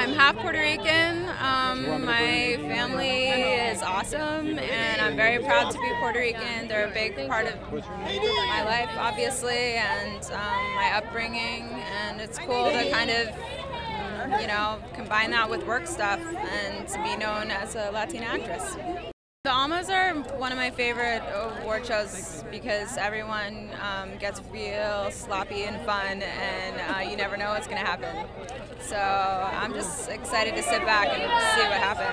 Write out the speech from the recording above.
I'm half Puerto Rican. Um, my family is awesome, and I'm very proud to be Puerto Rican. They're a big part of my life, obviously, and um, my upbringing. And it's cool to kind of, you know, combine that with work stuff and to be known as a Latina actress. The Almas are one of my favorite award shows because everyone um, gets real sloppy and fun, and uh, you never know what's going to happen. So I'm just excited to sit back and see what happens.